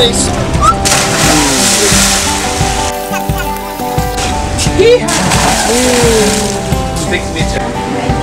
this. Six meter.